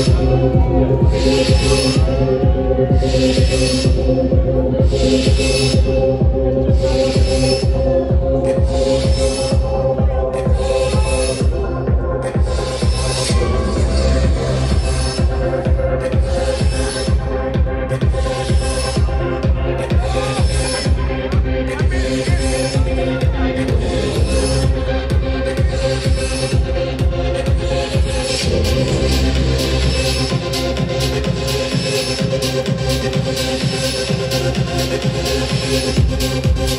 Thank you. Few hours.